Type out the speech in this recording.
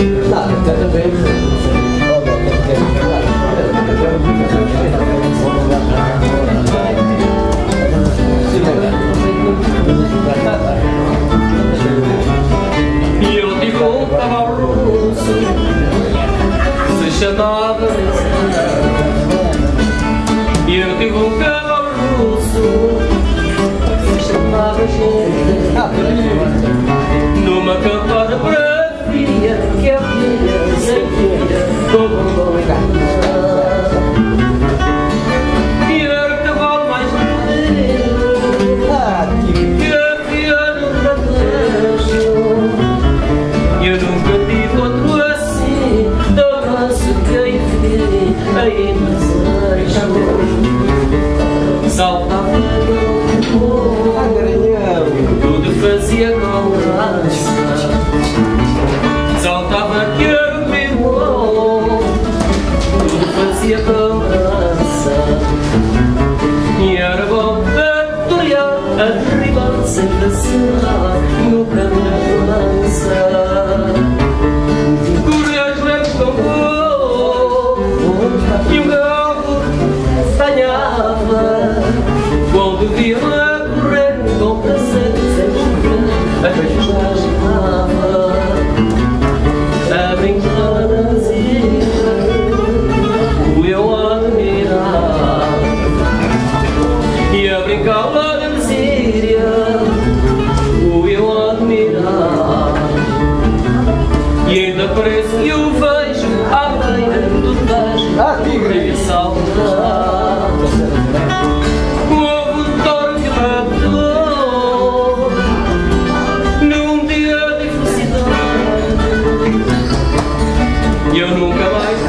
E eu digo um cavalo russo Se E eu um cavalo russo Se chamava Numa campana bravia Que a filha sem filha Todo mundo E era o cavalo mais lindo Que havia no rancho eu nunca tive outro assim, tão manso que eu vi aí nos يترسى يا رب الدنيا الربا سلسة يكمل nunca mais.